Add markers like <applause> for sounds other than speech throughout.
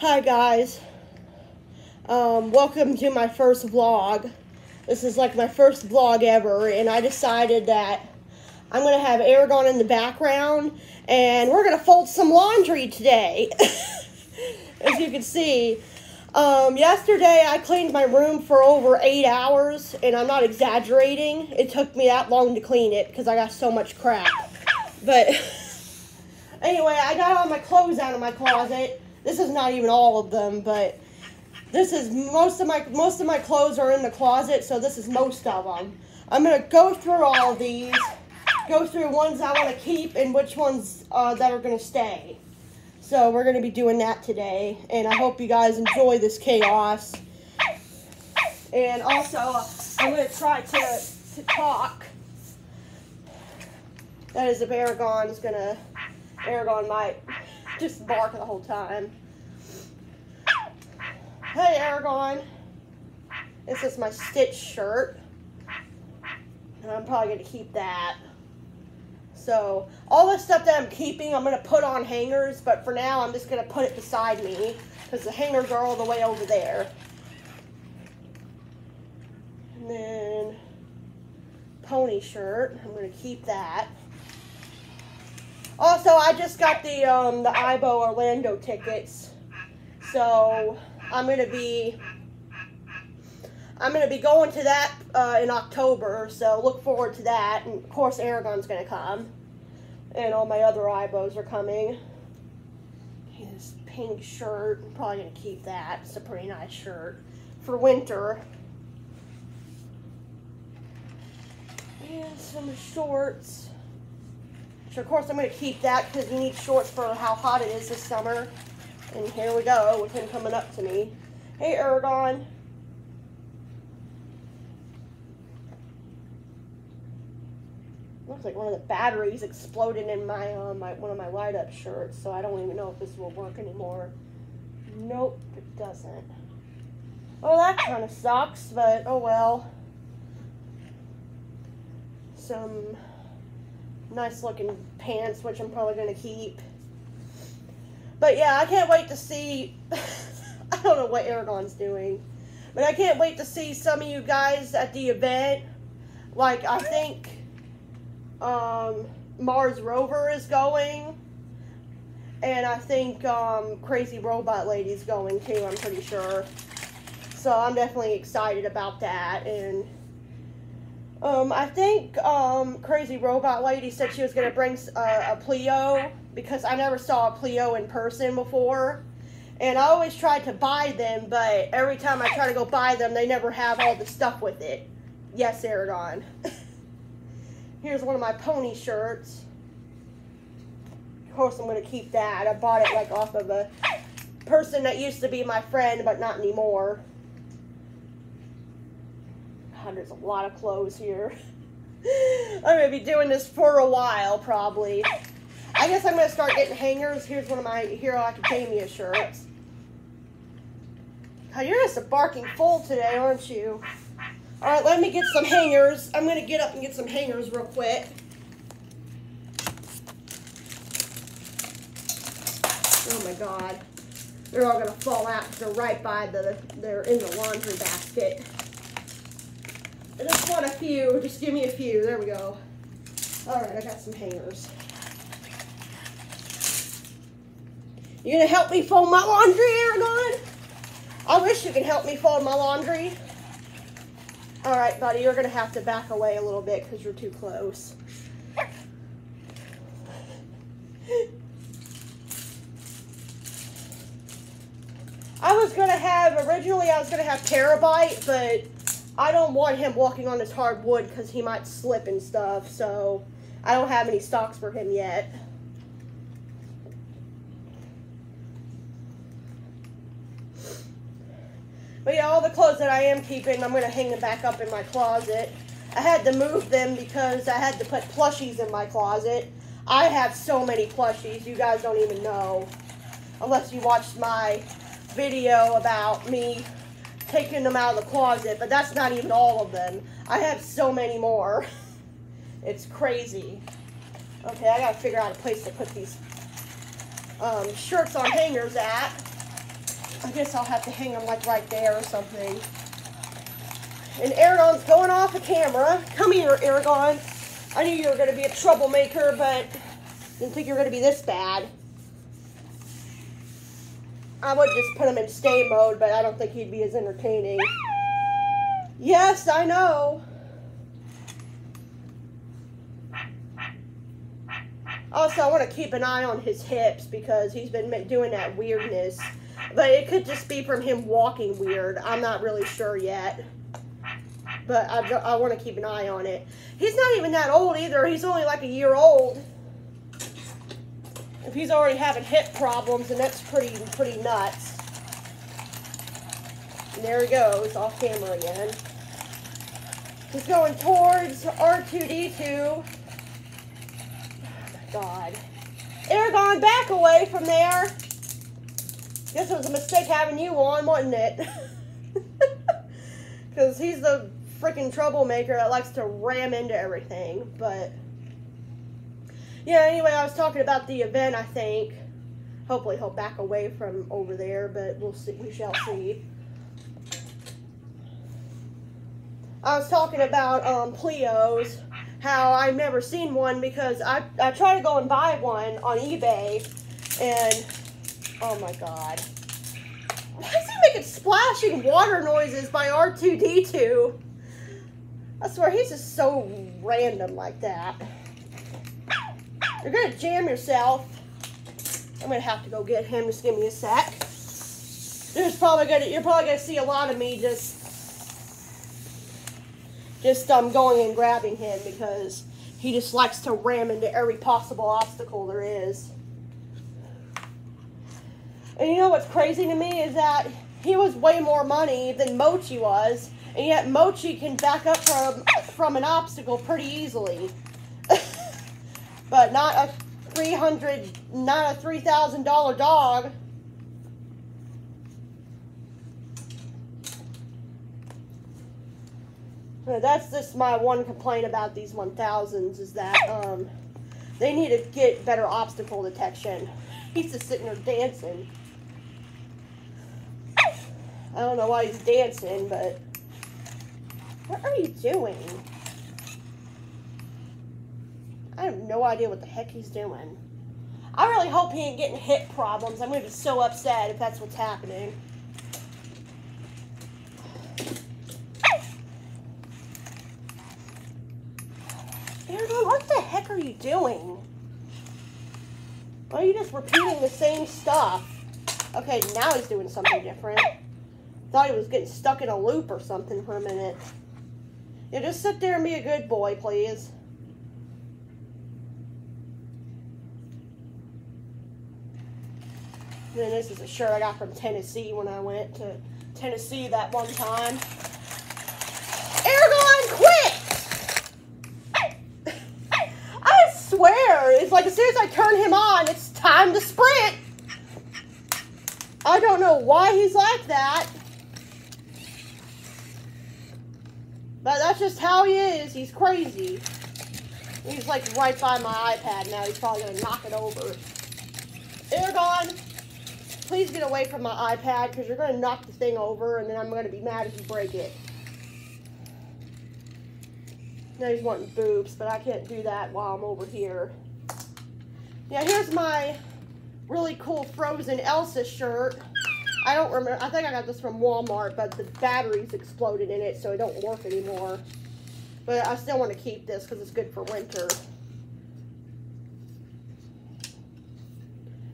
Hi guys. Um, welcome to my first vlog. This is like my first vlog ever, and I decided that I'm gonna have Eragon in the background, and we're gonna fold some laundry today. <laughs> As you can see, um, yesterday I cleaned my room for over eight hours, and I'm not exaggerating. It took me that long to clean it because I got so much crap. But <laughs> anyway, I got all my clothes out of my closet. This is not even all of them, but this is most of my most of my clothes are in the closet, so this is most of them. I'm gonna go through all of these, go through ones I want to keep and which ones uh, that are gonna stay. So we're gonna be doing that today, and I hope you guys enjoy this chaos. And also, I'm gonna try to to talk. That is if Eragon is gonna, Eragon might just bark the whole time. Hey, Eragon. This is my Stitch shirt. And I'm probably going to keep that. So, all the stuff that I'm keeping, I'm going to put on hangers. But for now, I'm just going to put it beside me. Because the hangers are all the way over there. And then, pony shirt. I'm going to keep that. Also, I just got the um, the Aibo Orlando tickets, so I'm gonna be I'm gonna be going to that uh, in October. So look forward to that, and of course Eragon's gonna come, and all my other Aibos are coming. His pink shirt, I'm probably gonna keep that. It's a pretty nice shirt for winter. And some shorts. So of course I'm going to keep that because he need shorts for how hot it is this summer. And here we go with him coming up to me. Hey, Eragon. Looks like one of the batteries exploded in my, uh, my one of my light up shirts, so I don't even know if this will work anymore. Nope, it doesn't. Well, that kind of sucks, but oh well. Some nice looking pants, which I'm probably going to keep. But yeah, I can't wait to see. <laughs> I don't know what Eragon's doing, but I can't wait to see some of you guys at the event. Like, I think um, Mars Rover is going, and I think um, Crazy Robot Lady's going too, I'm pretty sure. So I'm definitely excited about that, and um, I think um, Crazy Robot Lady said she was going to bring uh, a Pleo because I never saw a Pleo in person before. And I always tried to buy them, but every time I try to go buy them, they never have all the stuff with it. Yes, Eragon. <laughs> Here's one of my pony shirts. Of course, I'm going to keep that. I bought it like off of a person that used to be my friend, but not anymore. There's a lot of clothes here. <laughs> I'm to be doing this for a while, probably. I guess I'm to start getting hangers. Here's one of my Hero Academia shirts. God, you're just a barking fool today, aren't you? All right, let me get some hangers. I'm to get up and get some hangers real quick. Oh my God. They're all to fall out they're right by the, they're in the laundry basket. I just want a few. Just give me a few. There we go. All right, I got some hangers. You gonna help me fold my laundry, Eragon? I wish you could help me fold my laundry. All right, buddy, you're gonna have to back away a little bit because you're too close. I was gonna have, originally I was gonna have Terabyte, but I don't want him walking on this hard wood because he might slip and stuff, so I don't have any stocks for him yet. But yeah, all the clothes that I am keeping, I'm going to hang them back up in my closet. I had to move them because I had to put plushies in my closet. I have so many plushies, you guys don't even know. Unless you watched my video about me taking them out of the closet, but that's not even all of them. I have so many more. <laughs> it's crazy. Okay, I gotta figure out a place to put these um, shirts on hangers at. I guess I'll have to hang them like right there or something. And Eragon's going off the camera. Come here, Eragon. I knew you were to be a troublemaker, but didn't think you were to be this bad. I would just put him in stay mode, but I don't think he'd be as entertaining. Yes, I know. Also, I want to keep an eye on his hips because he's been doing that weirdness. But it could just be from him walking weird. I'm not really sure yet. But I, I want to keep an eye on it. He's not even that old either. He's only like a year old. If he's already having hip problems, then that's pretty, pretty nuts. And there he goes, off camera again. He's going towards R2-D2. <sighs> God. Eragon, back away from there. It was a mistake having you on, wasn't it? <laughs> Because he's the freaking troublemaker that likes to ram into everything. But, yeah, anyway, I was talking about the event, I think. Hopefully he'll back away from over there, but we'll see. We shall see. I was talking about um, Pleos how I've never seen one because I, I tried to go and buy one on eBay and oh my god. Why is he making splashing water noises by R2-D2? I swear he's just so random like that. You're gonna jam yourself. I'm gonna have to go get him. Just give me a sec. There's probably gonna you're probably gonna see a lot of me just just um, going and grabbing him because he just likes to ram into every possible obstacle there is. And you know what's crazy to me is that he was way more money than Mochi was, and yet Mochi can back up from from an obstacle pretty easily. But not a three hundred, not a three thousand dollar dog. That's just my one complaint about these 1000s is that um, they need to get better obstacle detection. <laughs> He's just sitting there dancing. I don't know why he's dancing, but what are you doing? I have no idea what the heck he's doing. I really hope he ain't getting hip problems. I'm going to be so upset if that's what's happening. what the heck are you doing? Why are you just repeating the same stuff? Okay, now he's doing something different. Thought he was getting stuck in a loop or something for a minute. Yeah, just sit there and be a good boy, please. And this is a shirt I got from Tennessee when I went to Tennessee that one time. Eragon, quit! I, I swear, it's like as soon as I turn him on, it's time to sprint. I don't know why he's like that. But that's just how he is. He's crazy. He's like right by my iPad now. He's probably going to knock it over. Eragon, please get away from my iPad because you're going to knock the thing over and then I'm going to be mad if you break it. Now he's wanting boobs, but I can't do that while I'm over here. Yeah, here's my really cool Frozen Elsa shirt. I don't remember, I think I got this from Walmart, but the batteries exploded in it, so it don't work anymore. But I still want to keep this because it's good for winter.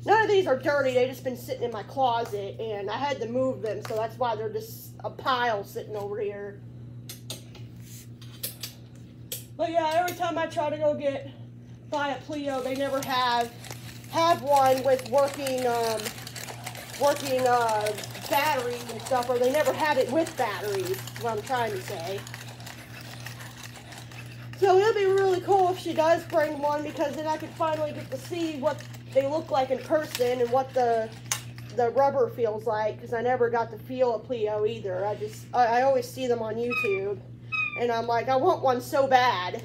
None of these are dirty. They've just been sitting in my closet, and I had to move them, so that's why they're just a pile sitting over here. But yeah, every time I try to go get buy a Pleo, they never have have one with working um, working uh, batteries and stuff, or they never have it with batteries. Is what I'm trying to say. So it'll be really cool if she does bring one because then I can finally get to see what they look like in person and what the the rubber feels like because I never got to feel a Pleo either. I just I, I always see them on YouTube and I'm like I want one so bad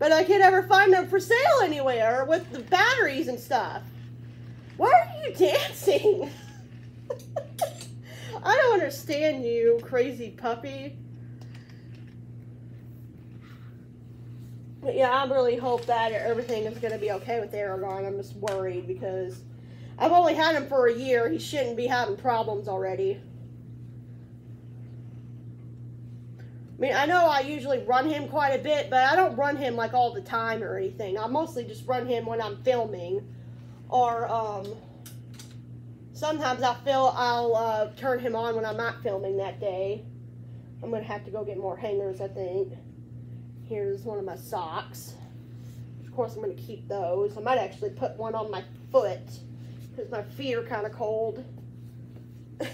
but I can't ever find them for sale anywhere with the batteries and stuff. Why are you dancing? <laughs> I don't understand you, crazy puppy. But yeah, I really hope that everything is going to be okay with Eragon. I'm just worried because I've only had him for a year. He shouldn't be having problems already. I mean, I know I usually run him quite a bit, but I don't run him like all the time or anything. I mostly just run him when I'm filming or um, sometimes I feel I'll uh, turn him on when I'm not filming that day. I'm going to have to go get more hangers, I think. Here's one of my socks. Of course, I'm going to keep those. I might actually put one on my foot because my feet are kind of cold. <laughs>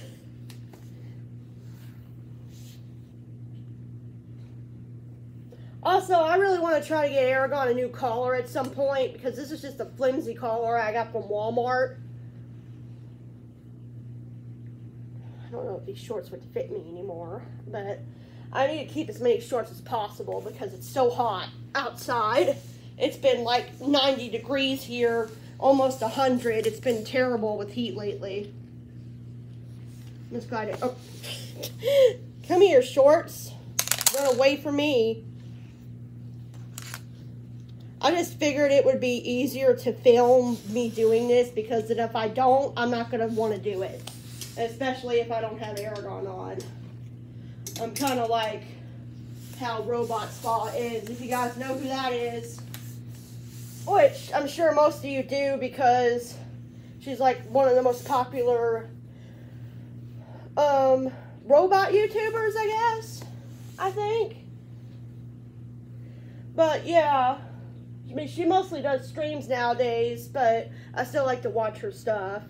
also, I really want to try to get Eragon a new collar at some point because this is just a flimsy collar I got from Walmart. I don't know if these shorts would fit me anymore, but I need to keep as many shorts as possible because it's so hot outside. It's been like 90 degrees here, almost 100. It's been terrible with heat lately. It. Oh. <laughs> Come here, shorts. Run away from me. I just figured it would be easier to film me doing this because if I don't, I'm not going to want to do it. Especially if I don't have Eragon on. I'm kind of like how Robot Spa is. If you guys know who that is, which I'm sure most of you do because she's like one of the most popular um, robot YouTubers, I guess. I think. But yeah, I mean, she mostly does streams nowadays, but I still like to watch her stuff.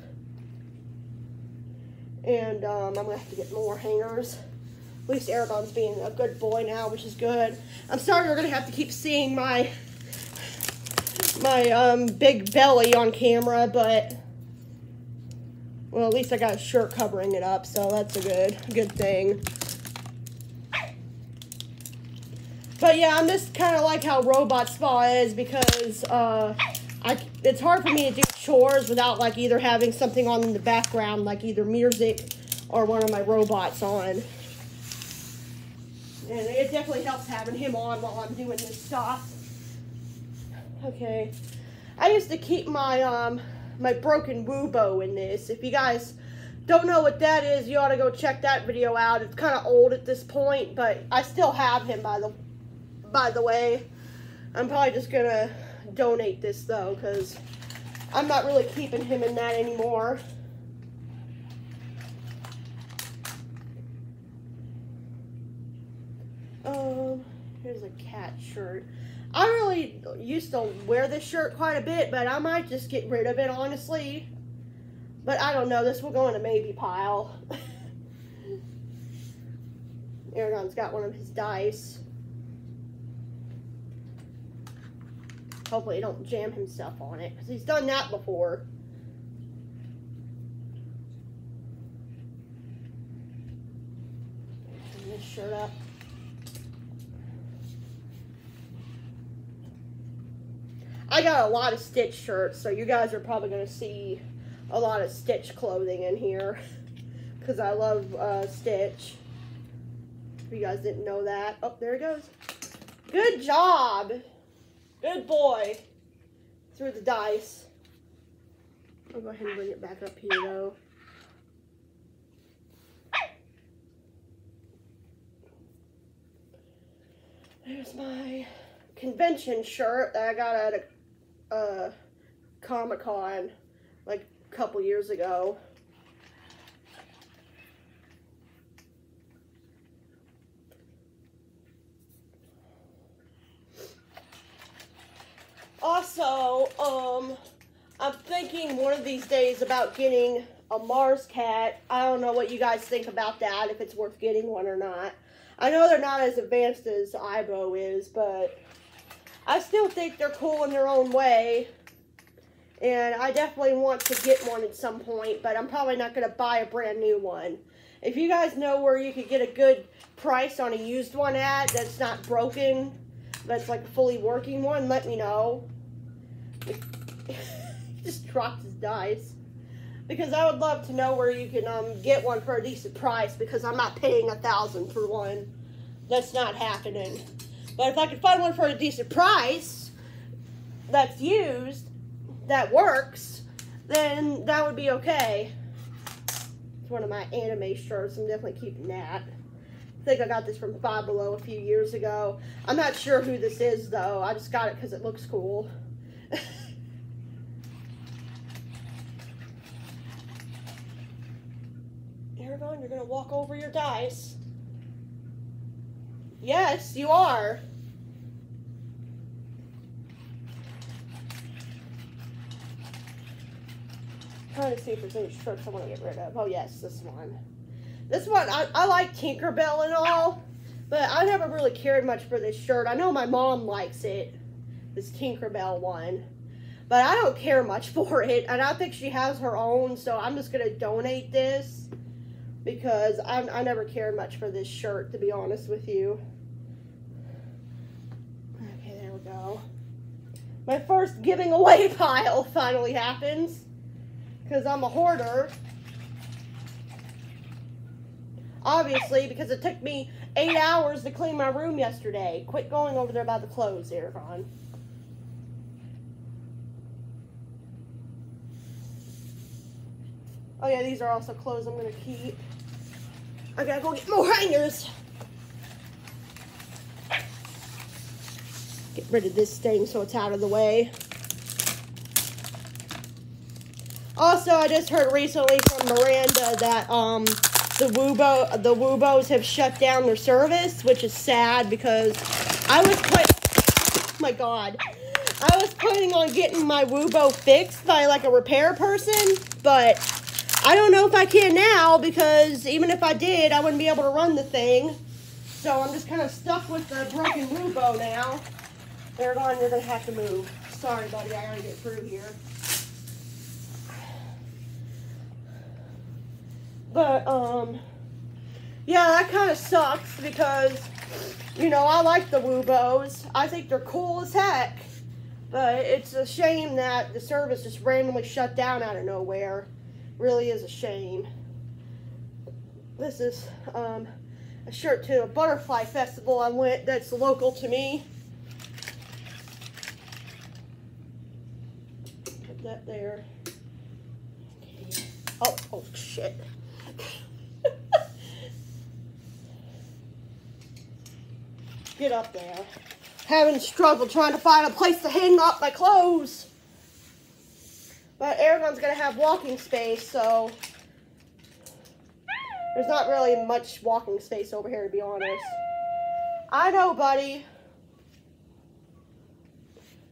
And um, I'm going to have to get more hangers. At least Eragon's being a good boy now, which is good. I'm sorry we're going to have to keep seeing my my um, big belly on camera, but well, at least I got a shirt covering it up, so that's a good good thing. But yeah, I'm just kind of like how Robot Spa is because uh, I, it's hard for me to do chores without like either having something on in the background, like either music or one of my robots on. And it definitely helps having him on while I'm doing this stuff. Okay. I used to keep my um my broken Wubo in this. If you guys don't know what that is, you ought to go check that video out. It's kind of old at this point, but I still have him by the by the way. I'm probably just gonna donate this though, because I'm not really keeping him in that anymore. Um, here's a cat shirt. I really used to wear this shirt quite a bit, but I might just get rid of it, honestly. But I don't know. This will go in a maybe pile. <laughs> Eragon's got one of his dice. Hopefully he don't jam himself on it, because he's done that before. Turn this shirt up. I got a lot of Stitch shirts, so you guys are probably going to see a lot of Stitch clothing in here. Because I love uh, Stitch. If you guys didn't know that. Oh, there he goes. Good job. Good boy. Through the dice. I'll go ahead and bring it back up here, though. There's my convention shirt that I got at a uh, Comic Con like a couple years ago. Also, um, I'm thinking one of these days about getting a Mars cat. I don't know what you guys think about that, if it's worth getting one or not. I know they're not as advanced as Aibo is, but I still think they're cool in their own way. And I definitely want to get one at some point, but I'm probably not going to buy a brand new one. If you guys know where you could get a good price on a used one at that's not broken, that's like a fully working one, let me know. <laughs> just dropped his dice. because I would love to know where you can um, get one for a decent price because I'm not paying a thousand for one. That's not happening. But if I could find one for a decent price that's used, that works, then that would be okay. It's one of my anime shirts. I'm definitely keeping that. I think I got this from Five Below a few years ago. I'm not sure who this is though. I just got it because it looks cool. <laughs> Eragon, you're gonna walk over your dice. Yes, you are. trying to see if there's any shirts I want to get rid of. Oh, yes, this one. This one, I, I like Tinkerbell and all, but I never really cared much for this shirt. I know my mom likes it, this Tinkerbell one, but I don't care much <laughs> for it. And I think she has her own, so I'm just going to donate this because I, I never cared much for this shirt, to be honest with you. Okay, there we go. My first giving away <laughs> pile finally happens because I'm a hoarder. Obviously, because it took me eight hours to clean my room yesterday. Quit going over there by the clothes, Eragon. Oh yeah, these are also clothes I'm going to keep. I gotta go get more hangers. Get rid of this thing so it's out of the way. Also, I just heard recently from Miranda that um, the Wubo the Woobos have shut down their service, which is sad because I was quite oh my god. I was planning on getting my Wubo fixed by like a repair person, but I don't know if I can now because even if I did, I wouldn't be able to run the thing. So I'm just kind of stuck with the broken Wubo now. They're to have to move. Sorry, buddy, I gotta get through here. But, um, yeah, that kind of sucks because, you know, I like the Woobos. I think they're cool as heck. But it's a shame that the service just randomly shut down out of nowhere. Really is a shame. This is um, a shirt to a butterfly festival I went that's local to me. Put that there. Oh, oh shit. <laughs> Get up there. Having struggle trying to find a place to hang up my clothes. But Eragon's going to have walking space, so there's not really much walking space over here, to be honest. I know, buddy.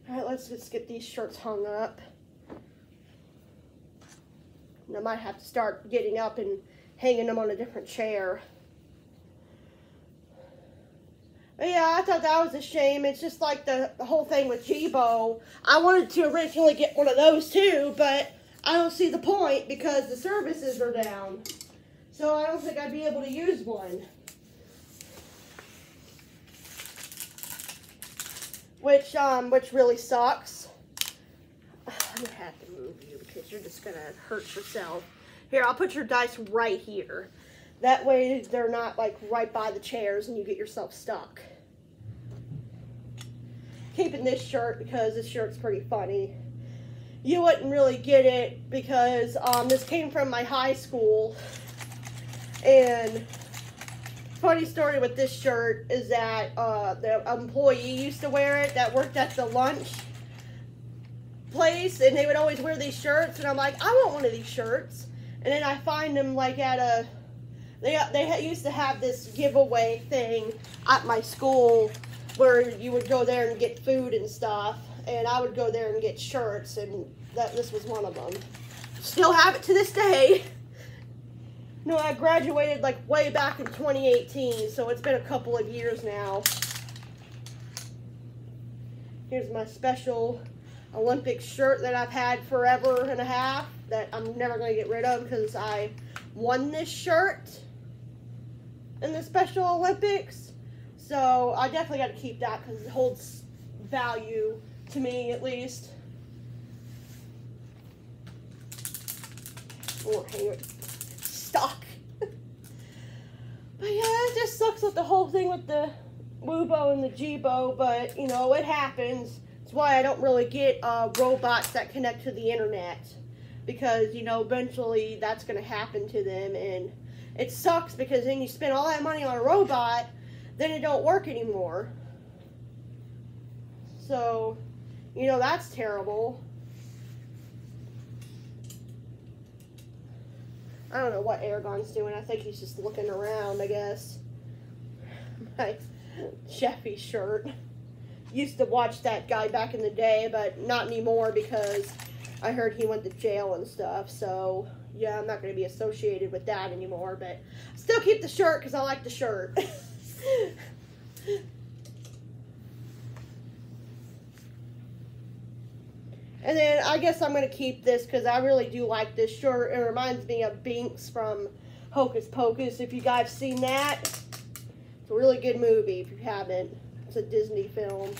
All right, let's just get these shirts hung up. And I might have to start getting up and hanging them on a different chair. But yeah, I thought that was a shame. It's just like the, the whole thing with Jibo. I wanted to originally get one of those too, but I don't see the point because the services are down. So I don't think I'd be able to use one. Which, um, which really sucks. <sighs> I'm gonna have to move you because you're just gonna hurt yourself. Here, I'll put your dice right here. That way they're not like right by the chairs and you get yourself stuck. Keeping this shirt because this shirt's pretty funny. You wouldn't really get it because um, this came from my high school. And funny story with this shirt is that uh, the employee used to wear it that worked at the lunch place and they would always wear these shirts and I'm like, I want one of these shirts. And then I find them like at a they they used to have this giveaway thing at my school where you would go there and get food and stuff, and I would go there and get shirts, and that this was one of them. Still have it to this day. No, I graduated like way back in 2018, so it's been a couple of years now. Here's my special Olympic shirt that I've had forever and a half that I'm never going to get rid of because I won this shirt in the Special Olympics. So I definitely got to keep that because it holds value to me at least. or hanger stock. <laughs> but yeah, it just sucks with the whole thing with the Wubo and the Jibo, but you know, it happens. It's why I don't really get uh, robots that connect to the internet because you know eventually that's going to happen to them and it sucks because then you spend all that money on a robot then it don't work anymore so you know that's terrible I don't know what Eragon's doing. I think he's just looking around, I guess. <laughs> My Sheffy shirt. Used to watch that guy back in the day, but not anymore because I heard he went to jail and stuff. So, yeah, I'm not going to be associated with that anymore. But still keep the shirt because I like the shirt. <laughs> And then I guess I'm going to keep this because I really do like this shirt. It reminds me of Binks from Hocus Pocus. If you guys seen that, it's a really good movie if you haven't. It's a Disney film.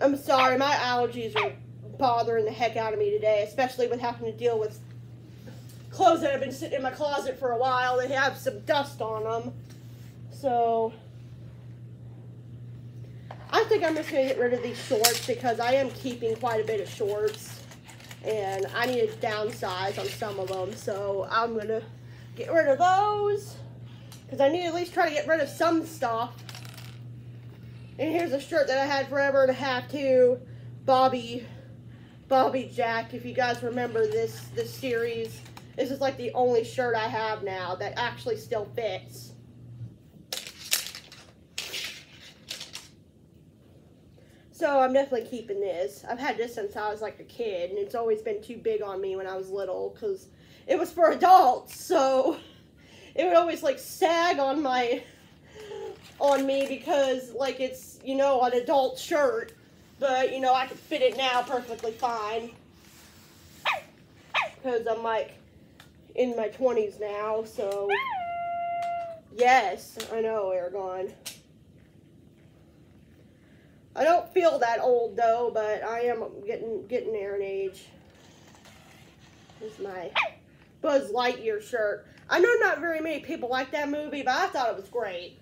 I'm sorry, my allergies are bothering the heck out of me today, especially with having to deal with clothes that have been sitting in my closet for a while. They have some dust on them. So, I think I'm just going to get rid of these shorts because I am keeping quite a bit of shorts. And I need to downsize on some of them. So I'm going to get rid of those. Because I need to at least try to get rid of some stuff. And here's a shirt that I had forever and a half too. Bobby, Bobby Jack. If you guys remember this, this series. This is like the only shirt I have now that actually still fits. So I'm definitely keeping this. I've had this since I was like a kid, and it's always been too big on me when I was little because it was for adults. So <laughs> it would always like sag on my on me because like it's you know an adult shirt, but you know I can fit it now perfectly fine because I'm like in my 20s now. So yes, I know, Eragon. I don't feel that old though, but I am getting getting there in age. This is my Buzz Lightyear shirt. I know not very many people like that movie, but I thought it was great.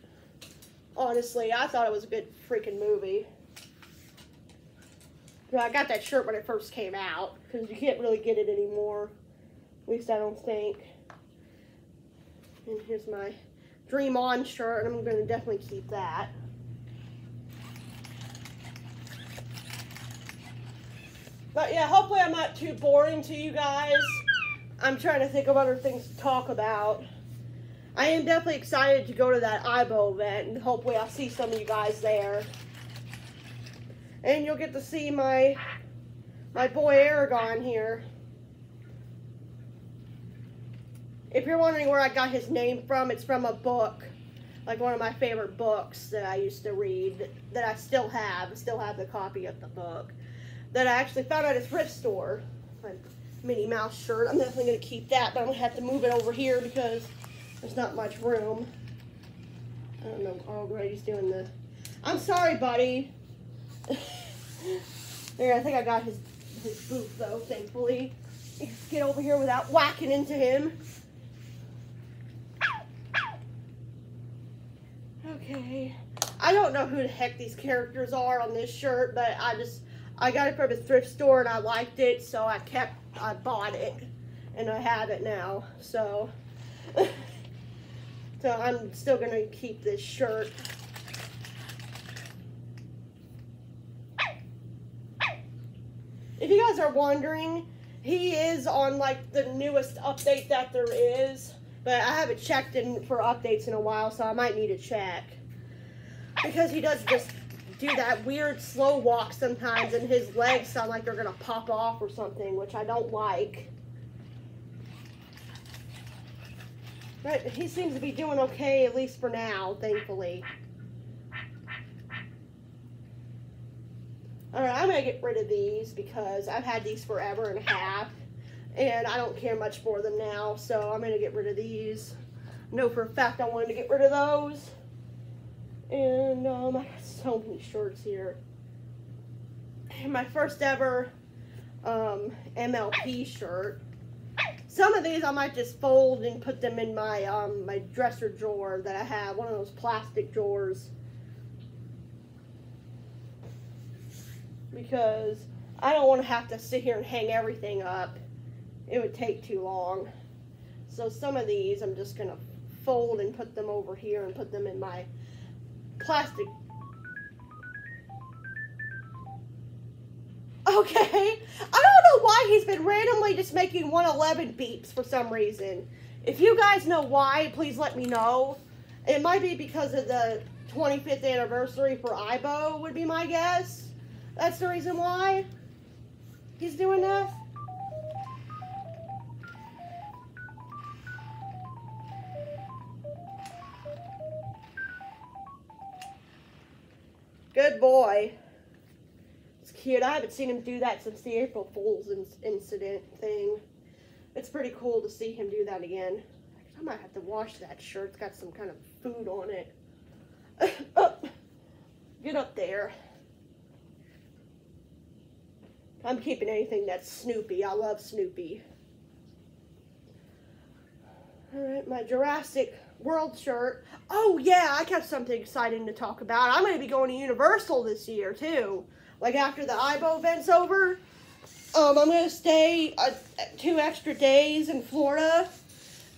Honestly, I thought it was a good freaking movie. I got that shirt when it first came out, because you can't really get it anymore. At least I don't think. And here's my Dream On shirt, and I'm going to definitely keep that. But yeah, hopefully I'm not too boring to you guys. I'm trying to think of other things to talk about. I am definitely excited to go to that Aibo event, and hopefully I'll see some of you guys there. And you'll get to see my my boy Eragon here. If you're wondering where I got his name from, it's from a book. Like one of my favorite books that I used to read, that I still have. Still have the copy of the book that I actually found at a thrift store. My Minnie Mouse shirt. I'm definitely going to keep that, but I'm going to have to move it over here because there's not much room. I don't know. Oh, Grady's doing the... I'm sorry, buddy. <laughs> there, I think I got his, his boot, though, thankfully. Get over here without whacking into him. Okay. I don't know who the heck these characters are on this shirt, but I just I got it from a thrift store and I liked it, so I kept, I bought it, and I have it now. So, <laughs> so I'm still gonna keep this shirt. If you guys are wondering, he is on like the newest update that there is, but I haven't checked in for updates in a while, so I might need to check. Because he does just do that weird slow walk sometimes and his legs sound like they're gonna pop off or something, which I don't like. But he seems to be doing okay, at least for now, thankfully. Alright, I'm gonna get rid of these because I've had these forever and a half. And I don't care much for them now, so I'm gonna get rid of these. know for a fact I wanted to get rid of those. And um, I got so many shirts here. And my first ever um, MLP shirt. Some of these I might just fold and put them in my um, my dresser drawer that I have, one of those plastic drawers. Because I don't want to have to sit here and hang everything up. It would take too long. So some of these I'm just going to fold and put them over here and put them in my plastic Okay. I don't know why he's been randomly just making 111 beeps for some reason. If you guys know why, please let me know. It might be because of the 25th anniversary for Aibo would be my guess. That's the reason why he's doing that. Good boy It's cute. I haven't seen him do that since the April Fool's incident thing. It's pretty cool to see him do that again. I might have to wash that shirt. It's got some kind of food on it. <coughs> Get up there. I'm keeping anything that's Snoopy. I love Snoopy. Alright, my Jurassic World shirt. Oh, yeah, I got something exciting to talk about. I'm going to be going to Universal this year, too like after the Aibo event's over, um, I'm going to stay uh, two extra days in Florida.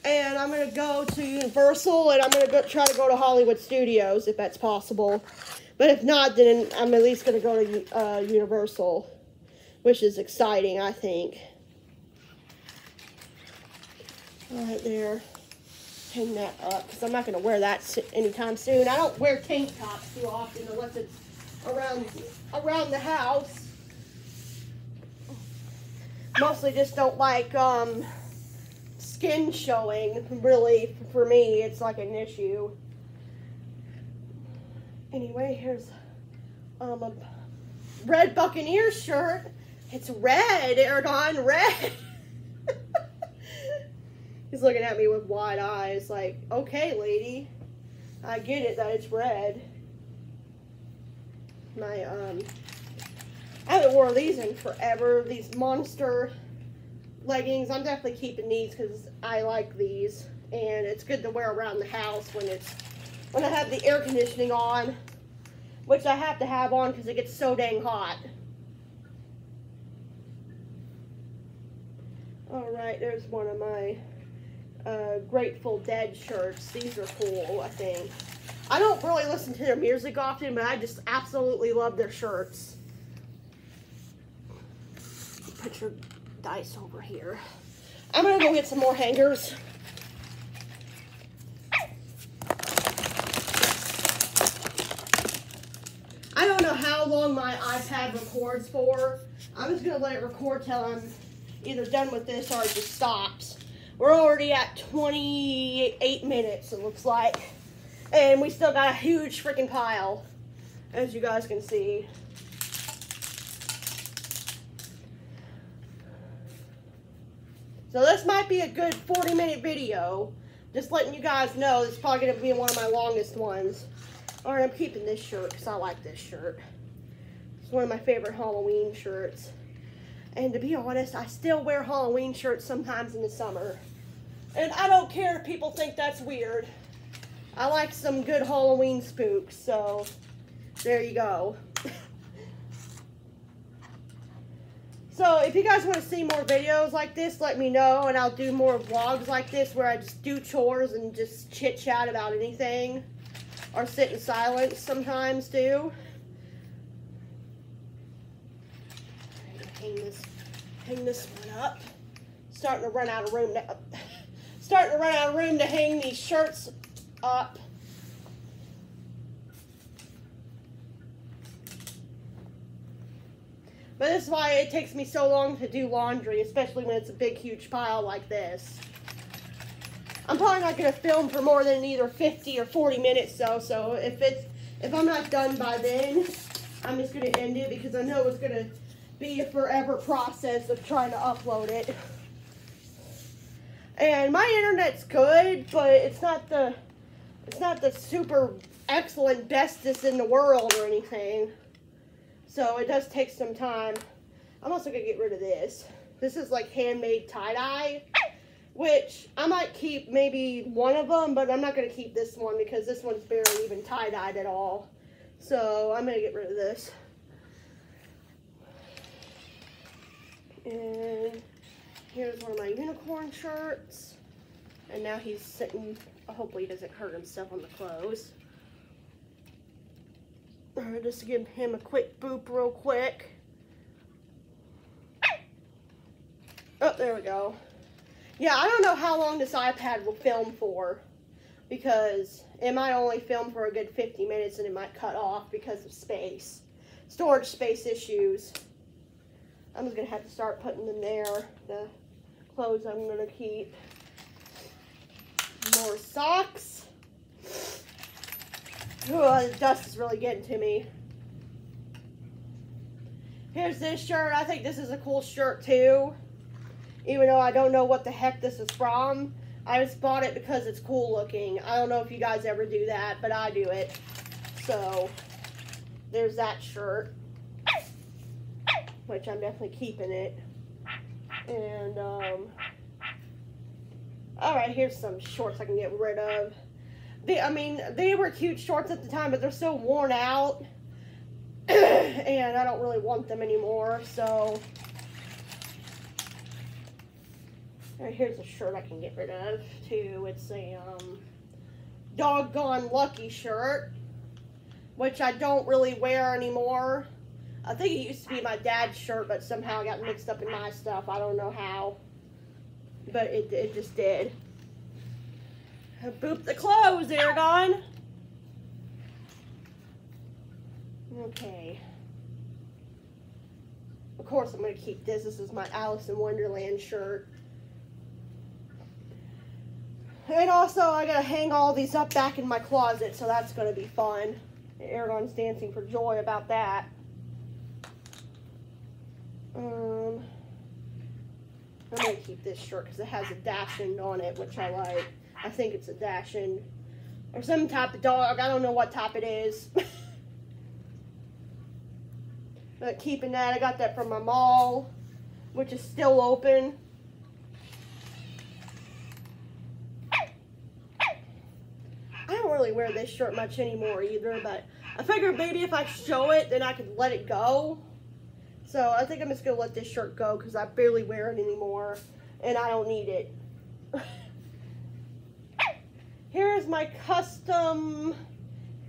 And I'm going to go to Universal and I'm going to try to go to Hollywood Studios if that's possible. But if not, then I'm at least going to go to uh, Universal, which is exciting, I think. Right there. Hang that up because I'm not going to wear that anytime soon. I don't wear tank tops too often unless it's around around the house. Mostly just don't like um, skin showing, really, for me. It's like an issue. Anyway, here's um, a red Buccaneer shirt. It's red, Eragon, red. <laughs> He's looking at me with wide eyes like, okay, lady, I get it that it's red my, um, I haven't worn these in forever. These monster leggings. I'm definitely keeping these because I like these. And it's good to wear around the house when it's, when I have the air conditioning on. Which I have to have on because it gets so dang hot. Alright, there's one of my uh, Grateful Dead shirts. These are cool, I think. I don't really listen to their music often, but I just absolutely love their shirts. Put your dice over here. I'm to go get some more hangers. I don't know how long my iPad records for. I'm just to let it record till I'm either done with this or it just stops. We're already at 28 minutes, it looks like. And we still got a huge freaking pile, as you guys can see. So this might be a good 40 minute video. Just letting you guys know, it's probably going to be one of my longest ones. Alright, I'm keeping this shirt because I like this shirt. It's one of my favorite Halloween shirts. And to be honest, I still wear Halloween shirts sometimes in the summer. And I don't care if people think that's weird. I like some good Halloween spooks, so there you go. <laughs> so if you guys want to see more videos like this, let me know, and I'll do more vlogs like this where I just do chores and just chit-chat about anything, or sit in silence sometimes too. Hang this, hang this one up. Starting to run out of room to, starting to run out of room to hang these shirts up. But this is why it takes me so long to do laundry, especially when it's a big, huge pile like this. I'm probably not going to film for more than either 50 or 40 minutes, though. So if it's if I'm not done by then, I'm just going to end it because I know it's going to be a forever process of trying to upload it. And my internet's good, but it's not the it's not the super excellent bestest in the world or anything. So it does take some time. I'm also gonna get rid of this. This is like handmade tie-dye, which I might keep maybe one of them, but I'm not gonna keep this one because this one's barely even tie-dyed at all. So I'm gonna get rid of this. And here's one of my unicorn shirts. And now he's sitting, hopefully he doesn't hurt himself on the clothes. Uh, just give him a quick boop real quick. Oh, there we go. Yeah, I don't know how long this iPad will film for because it might only film for a good 50 minutes and it might cut off because of space. Storage space issues. I'm just to have to start putting them there. The clothes I'm to keep. More socks. Oh, the dust is really getting to me. Here's this shirt. I think this is a cool shirt too. Even though I don't know what the heck this is from. I just bought it because it's cool looking. I don't know if you guys ever do that, but I do it. So, there's that shirt. Which I'm definitely keeping it. And, um... Alright, here's some shorts I can get rid of. They, I mean, they were cute shorts at the time, but they're so worn out. <clears throat> and I don't really want them anymore, so... Here's a shirt I can get rid of too. It's a um, doggone lucky shirt, which I don't really wear anymore. I think it used to be my dad's shirt, but somehow it got mixed up in my stuff. I don't know how, but it, it just did. Boop the clothes, Eragon. Okay. Of course, I'm going to keep this. This is my Alice in Wonderland shirt. And also, I gotta hang all these up back in my closet, so that's gonna be fun. Eragon's dancing for joy about that. Um, I'm gonna keep this shirt because it has a dachshund on it, which I like. I think it's a dachshund or some type of dog. I don't know what type it is. <laughs> but keeping that, I got that from my mall, which is still open. I don't really wear this shirt much anymore either, but I figured maybe if I show it, then I could let it go. So I think I'm just going to let this shirt go because I barely wear it anymore, and I don't need it. <laughs> Here's my custom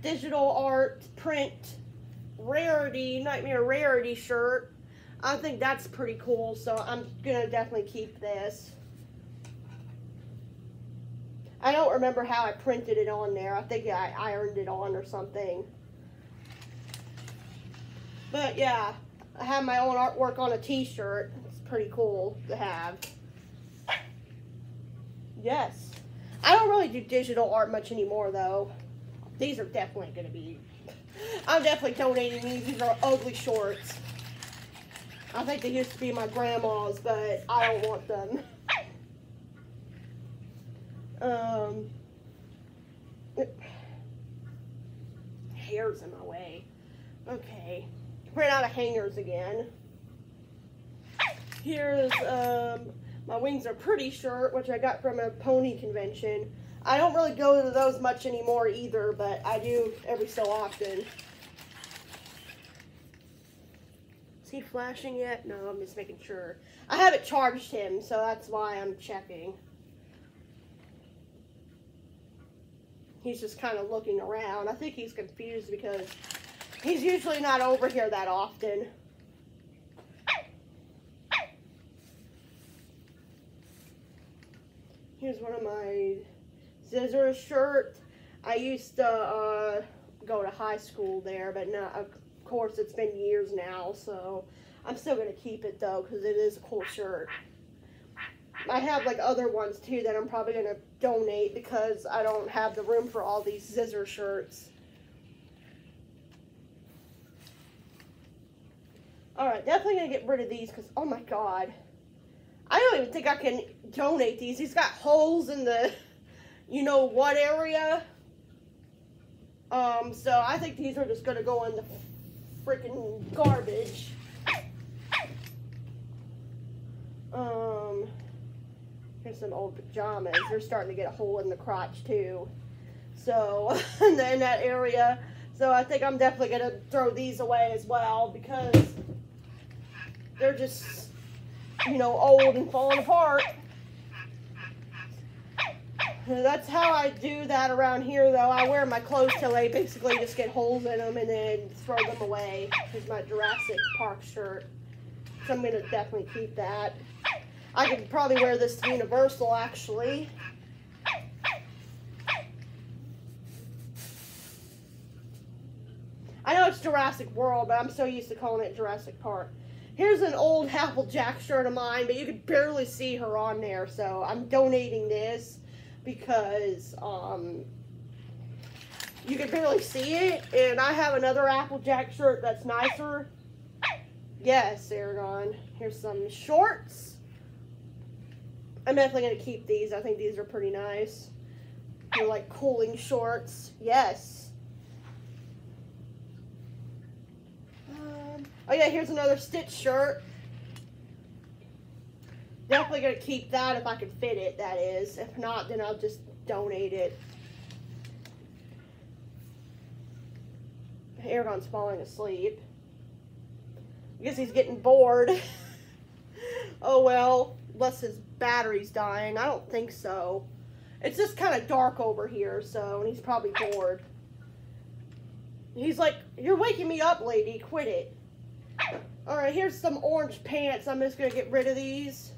digital art print rarity, Nightmare Rarity shirt. I think that's pretty cool, so I'm going to definitely keep this. I don't remember how I printed it on there. I think I ironed it on or something. But yeah, I have my own artwork on a t-shirt. It's pretty cool to have. Yes. I don't really do digital art much anymore though. These are definitely going to be... I'm definitely donating these. These are ugly shorts. I think they used to be my grandma's, but I don't want them. Um, hairs in my way. Okay, ran out of hangers again. Here's um, my wings are pretty shirt, which I got from a pony convention. I don't really go to those much anymore either, but I do every so often. Is he flashing yet? No, I'm just making sure. I haven't charged him, so that's why I'm checking. He's just kind of looking around. I think he's confused because he's usually not over here that often. Here's one of my scissors shirt. I used to uh, go to high school there, but now, of course, it's been years now, so I'm still going to keep it, though, because it is a cool shirt. I have like other ones too that I'm probably going to donate because I don't have the room for all these scissor shirts. Alright, definitely to get rid of these because, oh my god. I don't even think I can donate these. He's got holes in the, you know what area. Um, so I think these are just to go in the freaking garbage. Um, here's some old pajamas. They're starting to get a hole in the crotch too. So, <laughs> in that area. So I think I'm definitely to throw these away as well because they're just, you know, old and falling apart. That's how I do that around here, though. I wear my clothes till they basically just get holes in them and then throw them away. Here's my Jurassic Park shirt. So I'm going to definitely keep that. I could probably wear this to Universal, actually. I know it's Jurassic World, but I'm so used to calling it Jurassic Park. Here's an old Applejack shirt of mine, but you could barely see her on there, so I'm donating this because um, you can barely see it. And I have another Applejack shirt that's nicer. Yes, Eragon. Here's some shorts. I'm definitely going to keep these. I think these are pretty nice. They're like cooling shorts. Yes. Um, oh yeah, here's another Stitch shirt. Definitely to keep that if I can fit it, that is. If not, then I'll just donate it. Eragon's falling asleep. I guess he's getting bored. <laughs> oh well, unless his battery's dying. I don't think so. It's just kind of dark over here, so, and he's probably bored. He's like, you're waking me up, lady. Quit it. Alright, here's some orange pants. I'm just going to get rid of these.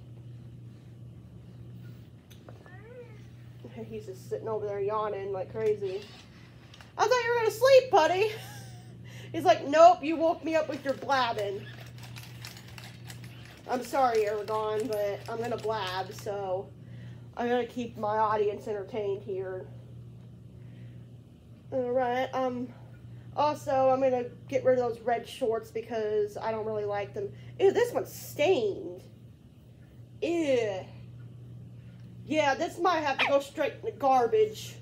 He's just sitting over there yawning like crazy. I thought you were going to sleep, buddy. <laughs> He's like, nope, you woke me up with your blabbing. I'm sorry, Eragon, but I'm going to blab, so I'm going to keep my audience entertained here. Alright, um, also, I'm going to get rid of those red shorts because I don't really like them. Ew, this one's stained. Ew. Yeah, this might have to go straight in the garbage.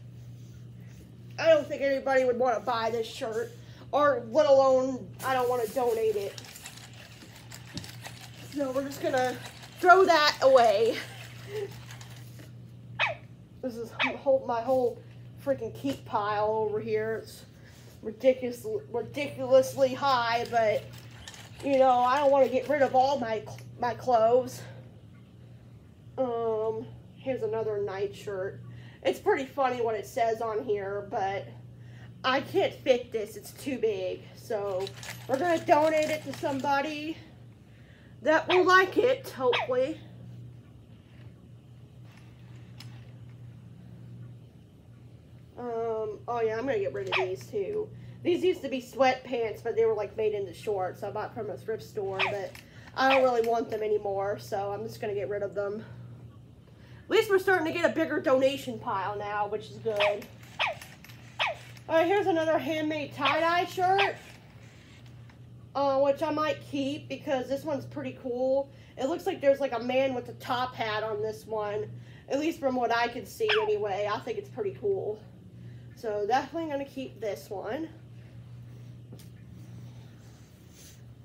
I don't think anybody would want to buy this shirt, or let alone, I don't want to donate it. So we're just gonna throw that away. This is my whole freaking keep pile over here. It's ridiculous, ridiculously high, but you know, I don't want to get rid of all my my clothes. Um, Here's another night shirt. It's pretty funny what it says on here, but I can't fit this. It's too big. So we're going to donate it to somebody that will like it, hopefully. Um, oh yeah, I'm to get rid of these too. These used to be sweatpants, but they were like made into shorts. I bought from a thrift store, but I don't really want them anymore, so I'm just to get rid of them. At least we're starting to get a bigger donation pile now, which is good. All right, here's another handmade tie-dye shirt, uh, which I might keep because this one's pretty cool. It looks like there's like a man with a top hat on this one, at least from what I can see anyway. I think it's pretty cool. So definitely going to keep this one.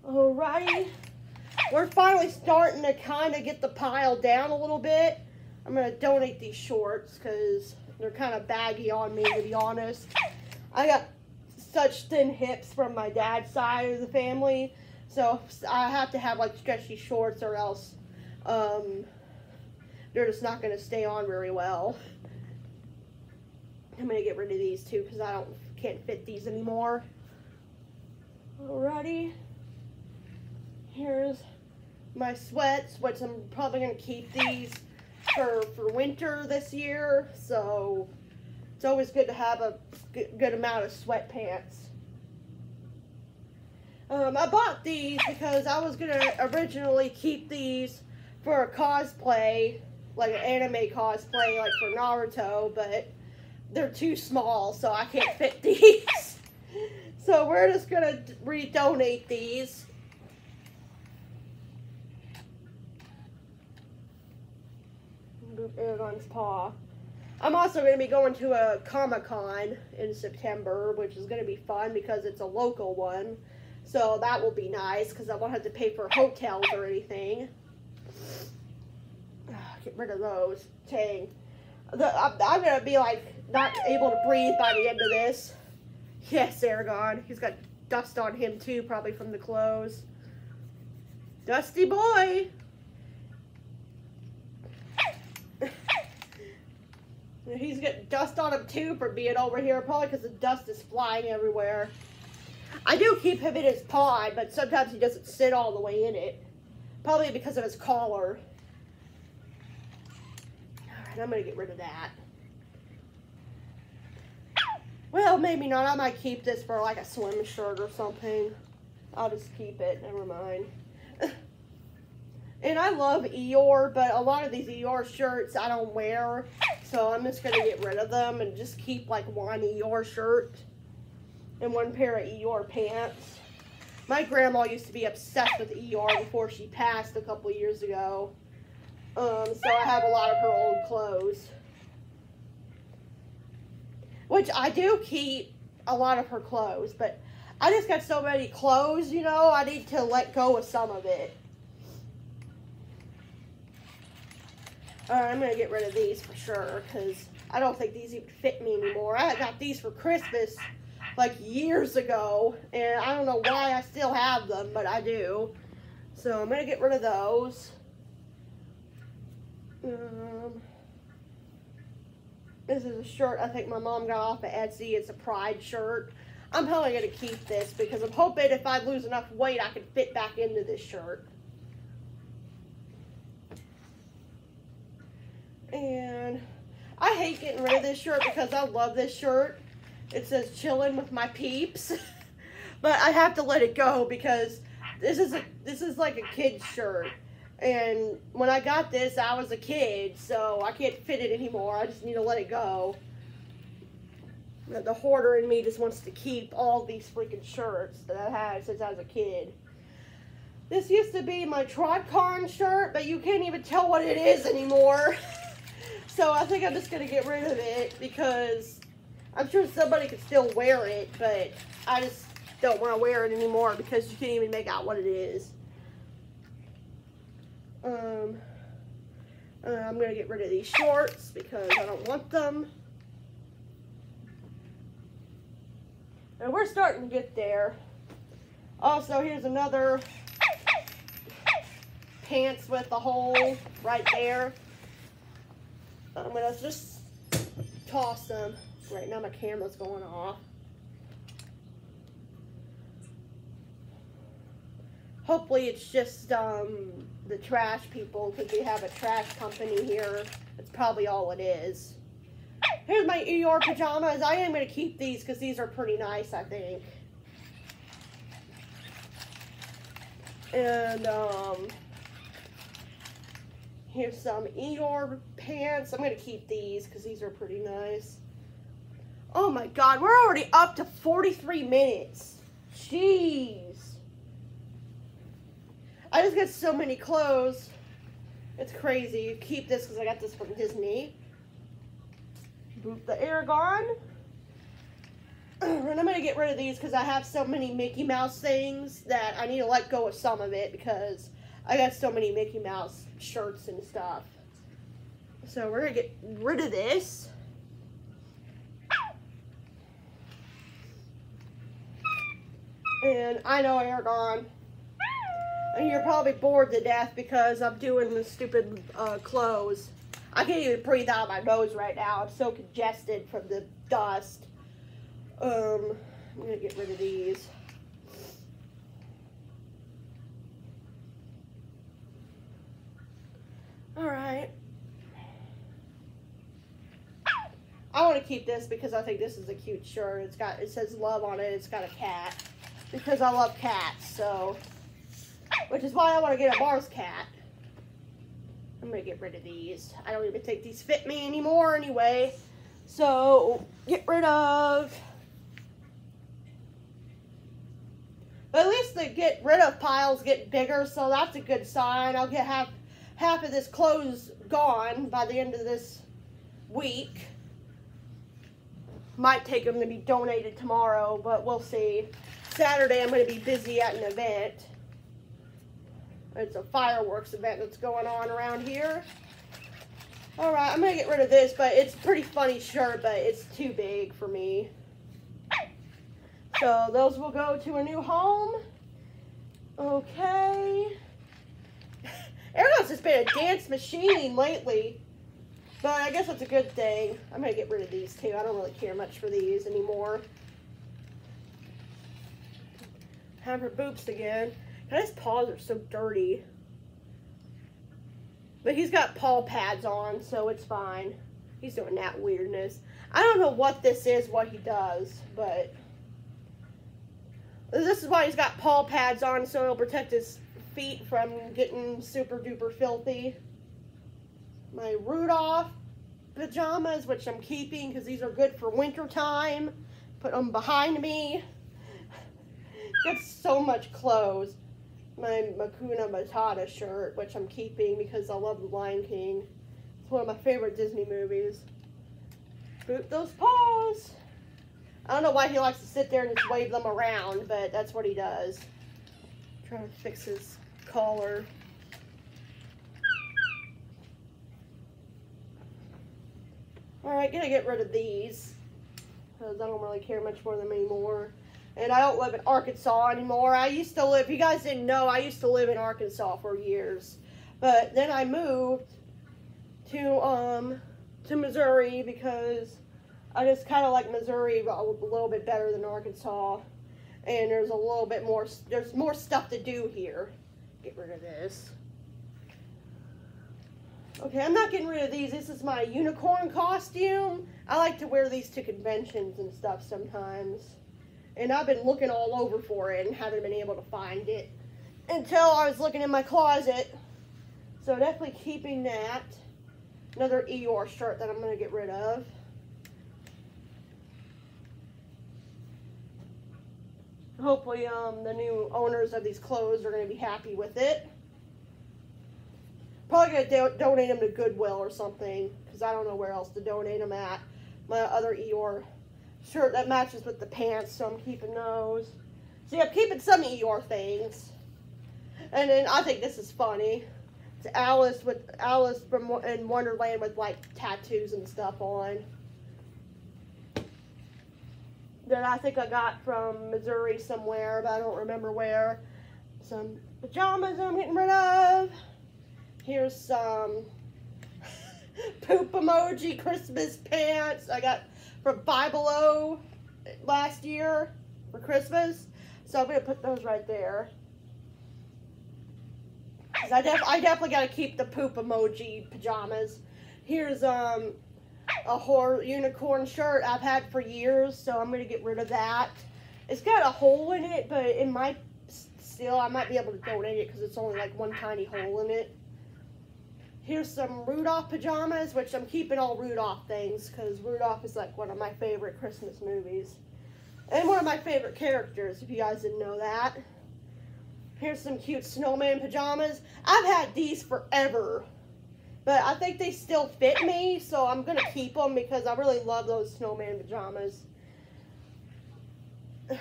Alrighty. We're finally starting to kind of get the pile down a little bit. I'm going to donate these shorts because they're kind of baggy on me, to be honest. I got such thin hips from my dad's side of the family, so I have to have like stretchy shorts or else um, they're just not going to stay on very well. I'm to get rid of these too because I don't can't fit these anymore. Alrighty. Here's my sweats, which I'm probably to keep these for, for winter this year, so it's always good to have a good, amount of sweatpants. Um, I bought these because I was to originally keep these for a cosplay, like an anime cosplay, like for Naruto, but they're too small, so I can't fit <laughs> these. so we're just going to redonate these. Eragon's paw. I'm also going to be going to a Comic-Con in September, which is going to be fun because it's a local one. So that will be nice because I won't have to pay for hotels or anything. <sighs> get rid of those. Dang. The, I'm, I'm gonna be like not able to breathe by the end of this. Yes, Eragon. He's got dust on him too, probably from the clothes. Dusty boy. <laughs> He's getting dust on him too for being over here, probably because the dust is flying everywhere. I do keep him in his pond, but sometimes he doesn't sit all the way in it. Probably because of his collar. Alright, I'm going to get rid of that. Well, maybe not. I might keep this for like a swim shirt or something. I'll just keep it. Never mind. <laughs> and I love Eeyore, but a lot of these Eeyore shirts I don't wear. So I'm just going to get rid of them and just keep like one Eeyore shirt and one pair of Eeyore pants. My grandma used to be obsessed with Eeyore before she passed a couple years ago. Um, so I have a lot of her old clothes. Which I do keep a lot of her clothes, but I just got so many clothes, you know, I need to let go of some of it. Alright, I'm going to get rid of these for sure, because I don't think these even fit me anymore. I got these for Christmas like years ago, and I don't know why I still have them, but I do. So I'm going to get rid of those. Um, this is a shirt I think my mom got off of Etsy. It's a Pride shirt. I'm probably going to keep this because I'm hoping if I lose enough weight, I can fit back into this shirt. And I hate getting rid of this shirt because I love this shirt. It says chilling with my peeps. <laughs> but I have to let it go because this is a this is like a kid's shirt. And when I got this, I was a kid, so I can't fit it anymore. I just need to let it go. The hoarder in me just wants to keep all these freaking shirts that I've had since I was a kid. This used to be my TrotCon shirt, but you can't even tell what it is anymore. <laughs> so I think I'm just going to get rid of it because I'm sure somebody could still wear it, but I just don't want to wear it anymore because you can't even make out what it is. Um, uh, I'm going to get rid of these shorts because I don't want them. And we're starting to get there. Also, here's another pants with a hole right there. I'm going to just toss them. Right now my camera's going off. Hopefully it's just um, the trash people because we have a trash company here. That's probably all it is. Here's my ER pajamas. I am going to keep these because these are pretty nice, I think. And um, here's some ER pants. I'm going to keep these because these are pretty nice. Oh my god, we're already up to 43 minutes. Jeez. I just got so many clothes. It's crazy. You keep this because I got this from Disney. Boot the Eragon. and I'm going to get rid of these because I have so many Mickey Mouse things that I need to let go of some of it because I got so many Mickey Mouse shirts and stuff. So we're going to get rid of this. And I know Eragon. And you're probably bored to death because I'm doing the stupid uh, clothes. I can't even breathe out my nose right now. I'm so congested from the dust. Um, I'm going to get rid of these. Alright. I want to keep this because I think this is a cute shirt. It's got, it says love on it. It's got a cat because I love cats, so, which is why I want to get a Mars cat. I'm going to get rid of these. I don't even think these fit me anymore anyway. So, get rid of. But at least the get rid of piles get bigger, so that's a good sign. I'll get half, half of this clothes gone by the end of this week. Might take them to be donated tomorrow, but we'll see. Saturday I'm going to be busy at an event. It's a fireworks event that's going on around here. All right, I'm gonna get rid of this, but it's pretty funny shirt, but it's too big for me. So those will go to a new home. Okay. Eragon's just been a dance machine lately. But I guess that's a good thing. I'm going to get rid of these too. I don't really care much for these anymore. Have her boops again. God, his paws are so dirty. But he's got paw pads on, so it's fine. He's doing that weirdness. I don't know what this is, what he does, but... This is why he's got paw pads on, so it'll protect his feet from getting super duper filthy. My Rudolph pajamas, which I'm keeping because these are good for winter time. Put them behind me. <laughs> Got so much clothes. My Hakuna Matata shirt, which I'm keeping because I love The Lion King. It's one of my favorite Disney movies. Boot those paws. I don't know why he likes to sit there and just wave them around, but that's what he does. Trying to fix his collar. Alright, gonna get rid of these. Because I don't really care much for them anymore. And I don't live in Arkansas anymore. I used to live, you guys didn't know, I used to live in Arkansas for years. But then I moved to, um, to Missouri because I just kind of like Missouri a little bit better than Arkansas. And there's a little bit more, there's more stuff to do here. Get rid of this. Okay, I'm not getting rid of these. This is my unicorn costume. I like to wear these to conventions and stuff sometimes. And I've been looking all over for it and haven't been able to find it until I was looking in my closet. So definitely keeping that. Another Eeyore shirt that I'm going to get rid of. Hopefully um, the new owners of these clothes are going to be happy with it. Probably going to do donate them to Goodwill or something because I don't know where else to donate them at. My other Eeyore shirt that matches with the pants, so I'm keeping those. See, I'm keeping some of your things. And then I think this is funny. It's Alice with Alice from in Wonderland with like tattoos and stuff on that I think I got from Missouri somewhere, but I don't remember where. Some pajamas I'm getting rid of. Here's some <laughs> poop emoji Christmas pants I got from Five Below last year for Christmas. So I'm going to put those right there. I, def I definitely got to keep the poop emoji pajamas. Here's um a horror unicorn shirt I've had for years, so I'm going to get rid of that. It's got a hole in it, but it might still, I might be able to donate it because it's only like one tiny hole in it. Here's some Rudolph pajamas, which I'm keeping all Rudolph things because Rudolph is like one of my favorite Christmas movies. And one of my favorite characters, if you guys didn't know that. Here's some cute snowman pajamas. I've had these forever. But I think they still fit me, so I'm going to keep them because I really love those snowman pajamas. <sighs>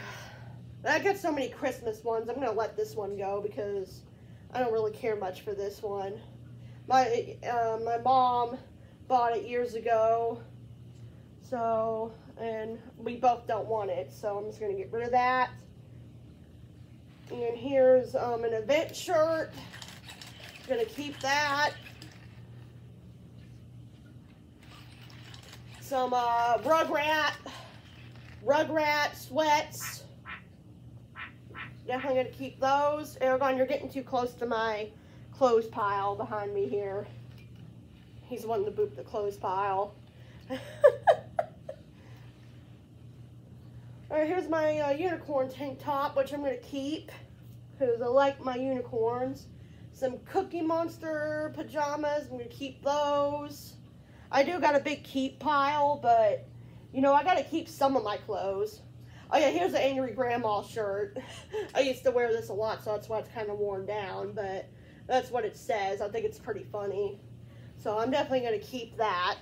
I got so many Christmas ones. I'm going to let this one go because I don't really care much for this one. My, uh, my mom bought it years ago. So, and we both don't want it. So I'm just going to get rid of that. And here's um, an event shirt. I'm going to keep that. some uh, Rugrat, Rugrat sweats. Definitely going to keep those. Eragon, you're getting too close to my clothes pile behind me here. He's wanting to boop the clothes pile. <laughs> Alright, here's my uh, unicorn tank top, which I'm going to keep because I like my unicorns. Some Cookie Monster pajamas, I'm going to keep those. I do got a big keep pile, but, you know, I got to keep some of my clothes. Oh, yeah, here's the Angry Grandma shirt. <laughs> I used to wear this a lot, so that's why it's kind of worn down, but that's what it says. I think it's pretty funny. So I'm definitely going to keep that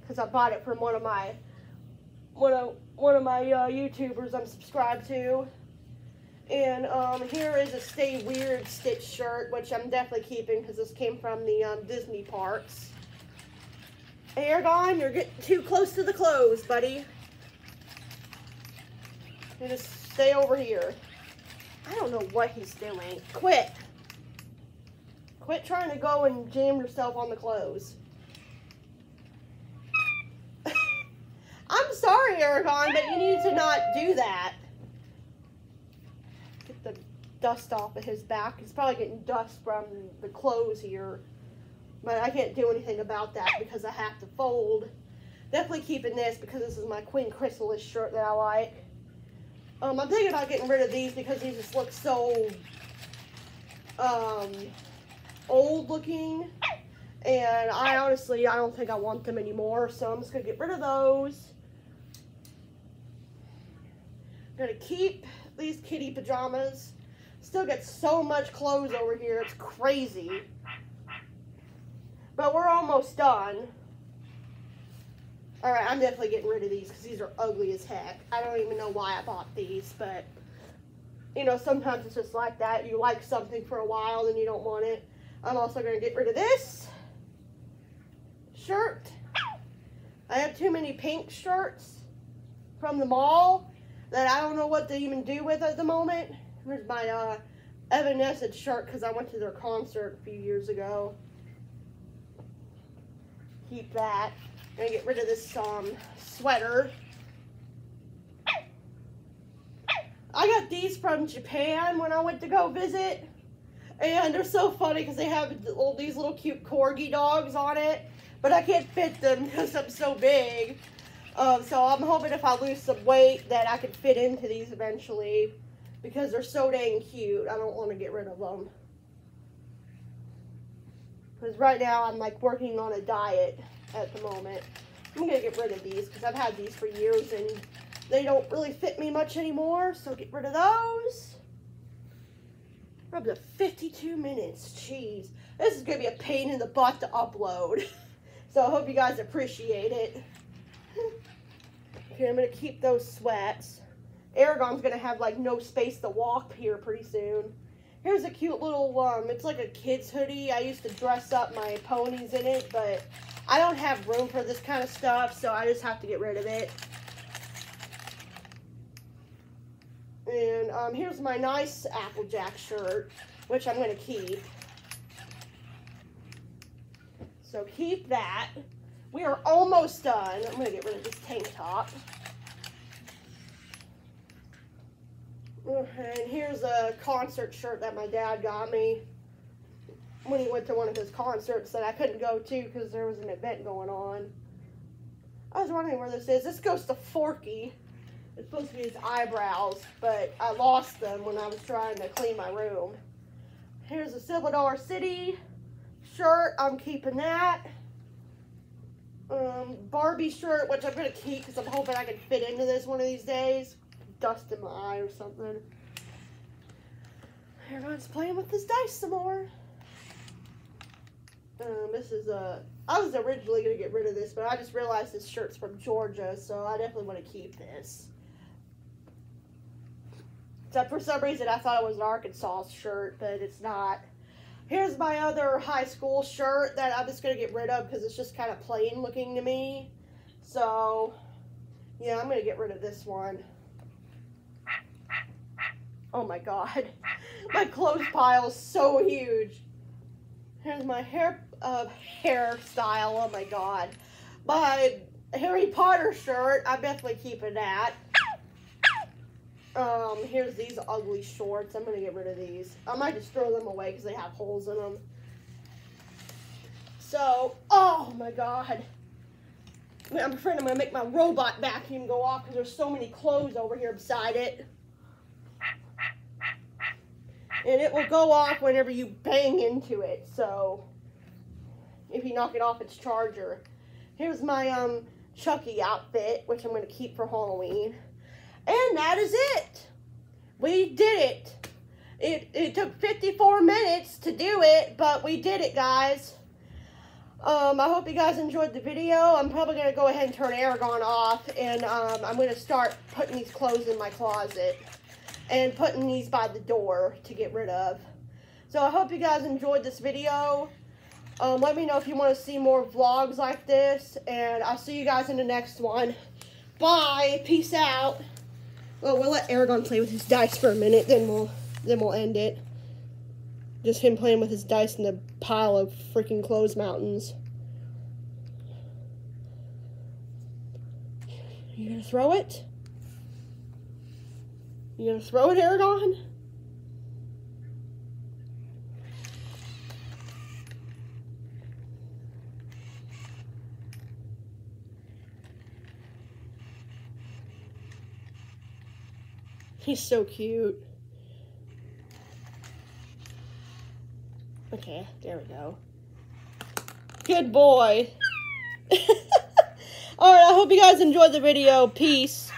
because I bought it from one of my one of one of my uh, YouTubers I'm subscribed to. And um, here is a Stay Weird Stitch shirt, which I'm definitely keeping because this came from the um, Disney parks. Eragon, you're getting too close to the clothes, buddy. You just stay over here. I don't know what he's doing. Quit. Quit trying to go and jam yourself on the clothes. <laughs> I'm sorry, Eragon, but you need to not do that. Get the dust off of his back. He's probably getting dust from the clothes here. But I can't do anything about that because I have to fold. Definitely keeping this because this is my Queen Chrysalis shirt that I like. Um, I'm thinking about getting rid of these because these just look so um, old looking. And I honestly, I don't think I want them anymore. So I'm just going to get rid of those. I'm going to keep these kitty pajamas. Still get so much clothes over here. It's crazy. But we're almost done. Alright, I'm definitely getting rid of these because these are ugly as heck. I don't even know why I bought these, but, you know, sometimes it's just like that. You like something for a while, and you don't want it. I'm also going to get rid of this shirt. I have too many pink shirts from the mall that I don't know what to even do with at the moment. Here's my uh, Evanescence shirt because I went to their concert a few years ago. Keep that. I'm going to get rid of this um, sweater. I got these from Japan when I went to go visit. And they're so funny because they have all these little cute corgi dogs on it. But I can't fit them <laughs> because I'm so big. Um, so I'm hoping if I lose some weight that I can fit into these eventually. Because they're so dang cute. I don't want to get rid of them. Because right now I'm like working on a diet at the moment. I'm going to get rid of these because I've had these for years and they don't really fit me much anymore. So get rid of those. We're up to 52 minutes. Jeez. This is going to be a pain in the butt to upload. <laughs> so I hope you guys appreciate it. okay, I'm going to keep those sweats. Eragon's going to have like no space to walk here pretty soon. Here's a cute little, um, it's like a kid's hoodie. I used to dress up my ponies in it, but I don't have room for this kind of stuff, so I just have to get rid of it. And um, here's my nice Applejack shirt, which I'm going to keep. So keep that. We are almost done. I'm going to get rid of this tank top. And here's a concert shirt that my dad got me when he went to one of his concerts that I couldn't go to because there was an event going on. I was wondering where this is. This goes to Forky. It's supposed to be his eyebrows, but I lost them when I was trying to clean my room. Here's a Silver Dollar City shirt. I'm keeping that. Um, Barbie shirt, which I'm going to keep because I'm hoping I can fit into this one of these days dust in my eye or something. Everyone's playing with this dice some more. Um, this is a. I was originally gonna get rid of this, but I just realized this shirt's from Georgia, so I definitely want to keep this. Except for some reason I thought it was an Arkansas shirt, but it's not. Here's my other high school shirt that I'm just gonna get rid of because it's just kind of plain looking to me. So, yeah, I'm gonna get rid of this one. Oh my god. <laughs> My clothes pile is so huge. Here's my hair uh, hairstyle. Oh my god. My Harry Potter shirt. I'm definitely keeping that. Um, here's these ugly shorts. I'm going to get rid of these. I might just throw them away because they have holes in them. So, oh my god. I'm afraid I'm going to make my robot vacuum go off because there's so many clothes over here beside it and it will go off whenever you bang into it. So if you knock it off its charger. Here's my um Chucky outfit, which I'm going to keep for Halloween. And that is it. We did it. It, it took 54 minutes to do it, but we did it, guys. Um, I hope you guys enjoyed the video. I'm probably going to go ahead and turn Eragon off, and um, I'm going to start putting these clothes in my closet and putting these by the door to get rid of. So I hope you guys enjoyed this video. Um, let me know if you want to see more vlogs like this. And I'll see you guys in the next one. Bye. Peace out. Well, we'll let Eragon play with his dice for a minute. Then we'll, then we'll end it. Just him playing with his dice in the pile of freaking clothes mountains. You gonna throw it? You gonna throw it, Eragon? He's so cute. Okay, there we go. Good boy. <laughs> Alright, I hope you guys enjoyed the video. Peace.